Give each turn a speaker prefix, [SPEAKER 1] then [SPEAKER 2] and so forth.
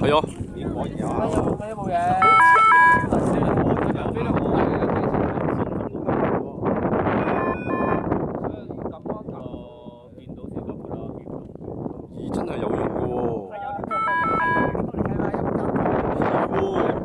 [SPEAKER 1] 还有。哎呦，哪一
[SPEAKER 2] 部呀？
[SPEAKER 3] 哪一部呀？
[SPEAKER 1] 咦，